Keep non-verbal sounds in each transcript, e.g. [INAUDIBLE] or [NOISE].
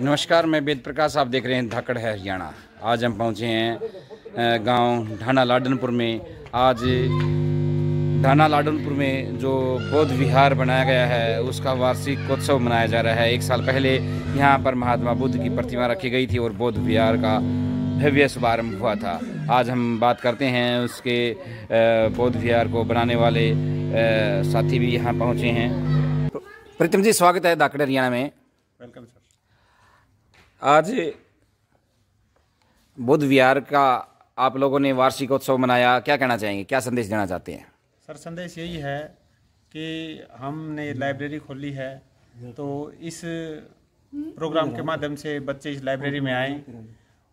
नमस्कार मैं वेद प्रकाश आप देख रहे हैं धाकड़ है हरियाणा। आज हम पहुँचे हैं गाँव ढाना लाडनपुर में। आज ढाना लाडनपुर में जो बौद्ध विहार बनाया गया है उसका वार्षिक उत्सव मनाया जा रहा है। एक साल पहले यहाँ पर महात्मा बुद्ध की प्रतिमा रखी गई थी और बौद्ध विहार का भव्य शुभारंभ हुआ था। आज हम बात करते हैं उसके बौद्ध विहार को बनाने वाले साथी भी यहाँ पहुँचे हैं। प्रीतम जी स्वागत है धाकड़ हरियाणा में। Welcome sir. आज बुद्ध विहार का आप लोगों ने वार्षिक उत्सव मनाया। क्या कहना चाहेंगे? क्या संदेश देना चाहते हैं? सर, संदेश यही है कि हमने लाइब्रेरी खोली है तो इस प्रोग्राम के माध्यम से बच्चे इस लाइब्रेरी में आए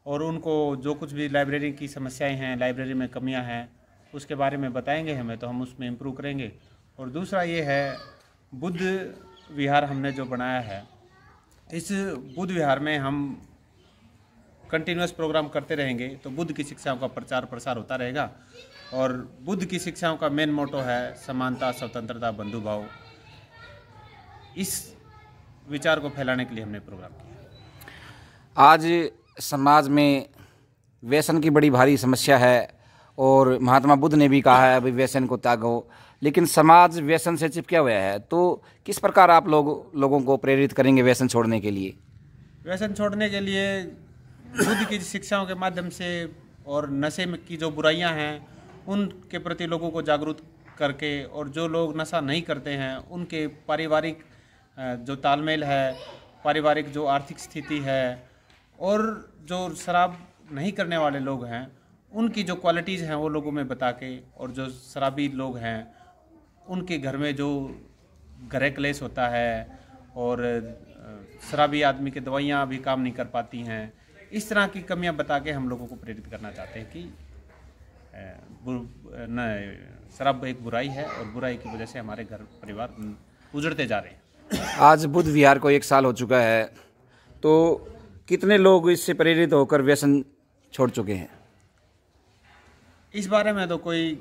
और उनको जो कुछ भी लाइब्रेरी की समस्याएँ हैं, लाइब्रेरी में कमियाँ हैं, उसके बारे में बताएँगे हमें तो हम उसमें इम्प्रूव करेंगे। और दूसरा ये है बुद्ध विहार हमने जो बनाया है इस बुद्ध विहार में हम कंटिन्यूस प्रोग्राम करते रहेंगे तो बुद्ध की शिक्षाओं का प्रचार प्रसार होता रहेगा। और बुद्ध की शिक्षाओं का मेन मोटो है समानता, स्वतंत्रता, बंधुभाव। इस विचार को फैलाने के लिए हमने प्रोग्राम किया। आज समाज में व्यसन की बड़ी भारी समस्या है, और महात्मा बुद्ध ने भी कहा है, अभी व्यसन को त्यागो। लेकिन समाज व्यसन से चिपका हुआ है। तो किस प्रकार आप लोग, लोगों को प्रेरित करेंगे व्यसन छोड़ने के लिए? व्यसन छोड़ने के लिए बुद्ध की शिक्षाओं के माध्यम से और नशे में की जो बुराइयाँ हैं, उनके प्रति लोगों को जागरूक करके और जो लोग नशा नहीं करते हैं, उनके पारिवारिक जो तालमेल है, पारिवारिक जो आर्थिक स्थिति है और जो शराब नहीं करने वाले लोग हैं, उनकी जो क्वालिटीज़ हैं वो लोगों में बता के और जो शराबी लोग हैं उनके घर में जो घरे क्लेश होता है और शराबी आदमी की दवाइयाँ भी काम नहीं कर पाती हैं इस तरह की कमियाँ बता के हम लोगों को प्रेरित करना चाहते हैं कि न शराब एक बुराई है और बुराई की वजह से हमारे घर परिवार उजड़ते जा रहे हैं। आज बुद्ध विहार को एक साल हो चुका है तो कितने लोग इससे प्रेरित होकर व्यसन छोड़ चुके हैं? इस बारे में तो कोई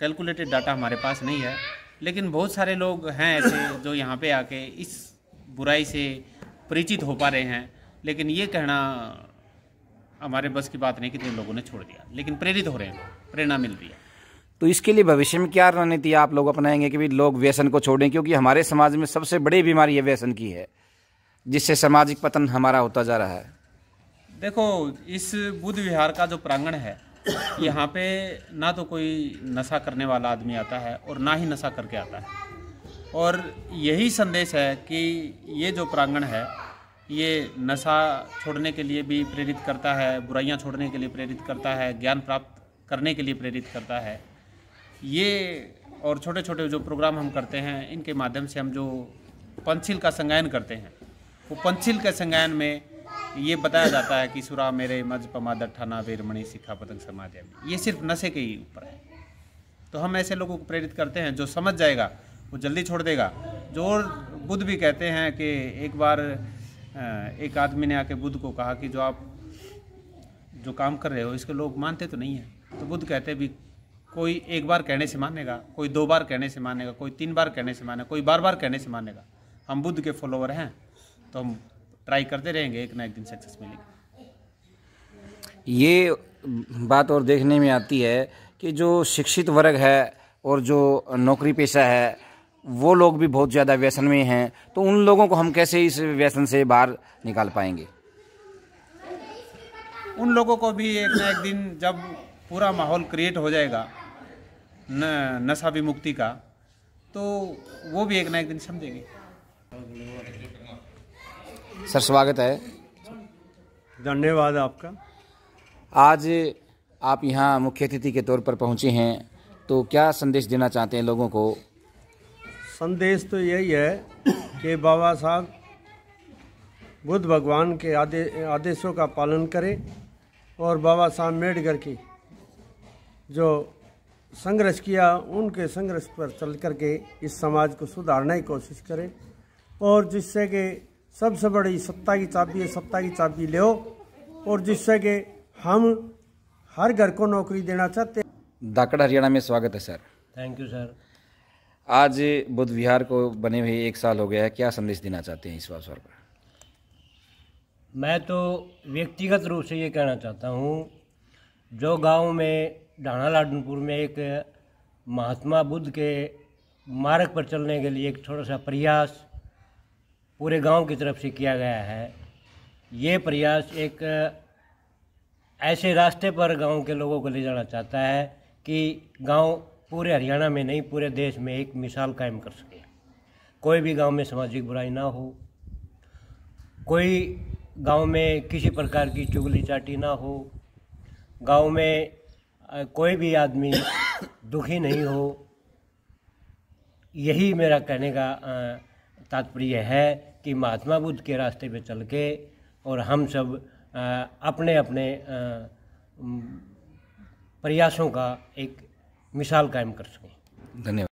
कैलकुलेटेड डाटा हमारे पास नहीं है। लेकिन बहुत सारे लोग हैं ऐसे जो यहाँ पे आके इस बुराई से परिचित हो पा रहे हैं। लेकिन ये कहना हमारे बस की बात नहीं कि लोगों ने छोड़ दिया। लेकिन प्रेरित हो रहे हैं प्रेरणा मिल रही है। तो इसके लिए भविष्य में क्या रणनीति आप लोग अपनाएँगे कि भी लोग व्यसन को छोड़ें? क्योंकि हमारे समाज में सबसे बड़ी बीमारी है व्यसन की है जिससे सामाजिक पतन हमारा होता जा रहा है। देखो इस बुद्ध विहार का जो प्रांगण है यहाँ पे ना तो कोई नशा करने वाला आदमी आता है और ना ही नशा करके आता है। और यही संदेश है कि ये जो प्रांगण है, ये नशा छोड़ने के लिए भी प्रेरित करता है, बुराइयाँ छोड़ने के लिए प्रेरित करता है, ज्ञान प्राप्त करने के लिए प्रेरित करता है। ये और छोटे छोटे जो प्रोग्राम हम करते हैं, इनके माध्यम से हम जो पंचिल का संगायन करते हैं, वो पंचिल के संगायन में ये बताया जाता है कि सुरा मेरे मज पमाद ठाना वीरमणि सिखा पतंग समाज ये सिर्फ़ नशे के ही ऊपर है। तो हम ऐसे लोगों को प्रेरित करते हैं, जो समझ जाएगा, वो जल्दी छोड़ देगा। जो और बुद्ध भी कहते हैं कि एक बार एक आदमी ने आके बुद्ध को कहा कि जो आप, जो काम कर रहे हो, इसके लोग मानते तो नहीं हैं। तो बुद्ध कहते भी, कोई एक बार कहने से मानेगा, कोई दो बार कहने से मानेगा, कोई तीन बार कहने से मानेगा, कोई बार बार कहने से मानेगा। हम बुद्ध के फॉलोवर हैं तो हम ट्राई करते रहेंगे एक ना एक दिन सक्सेस मिलेगी ये बात और देखने में आती है कि जो शिक्षित वर्ग है और जो नौकरी पेशा है वो लोग भी बहुत ज़्यादा व्यसन में हैं तो उन लोगों को हम कैसे इस व्यसन से बाहर निकाल पाएँगे? उन लोगों को भी एक ना एक दिन जब पूरा माहौल क्रिएट हो जाएगा न नशा विमुक्ति का तो वो भी एक ना एक दिन समझेंगे। सर स्वागत है। धन्यवाद आपका। आज आप यहाँ मुख्य अतिथि के तौर पर पहुँचे हैं तो क्या संदेश देना चाहते हैं लोगों को? संदेश तो यही है कि बाबा साहब बुद्ध भगवान के आदे आदेशों का पालन करें और बाबा साहब अंबेडकर की जो संघर्ष किया उनके संघर्ष पर चल करके इस समाज को सुधारने की कोशिश करें और जिससे कि सबसे बड़ी सत्ता की चाबी है सत्ता की चाबी ले और जिससे कि हम हर घर को नौकरी देना चाहते हैं। दाकड़ हरियाणा में स्वागत है सर। थैंक यू सर आज बुद्ध विहार को बने हुए एक साल हो गया है क्या संदेश देना चाहते हैं इस अवसर पर? मैं तो व्यक्तिगत रूप से ये कहना चाहता हूँ जो गाँव में ढाणा लाडनपुर में एक महात्मा बुद्ध के मार्ग पर चलने के लिए एक थोड़ा सा प्रयास पूरे गाँव की तरफ़ से किया गया है। ये प्रयास एक ऐसे रास्ते पर गाँव के लोगों को ले जाना चाहता है कि गाँव पूरे हरियाणा में नहीं, पूरे देश में एक मिसाल कायम कर सके। कोई भी गाँव में सामाजिक बुराई ना हो, कोई गाँव में किसी प्रकार की चुगली चाटी ना हो, गाँव में कोई भी आदमी [COUGHS] दुखी नहीं हो, यही मेरा कहने का तात्पर्य है कि महात्मा बुद्ध के रास्ते पे चल के और हम सब अपने अपने प्रयासों का एक मिसाल कायम कर सकें। धन्यवाद।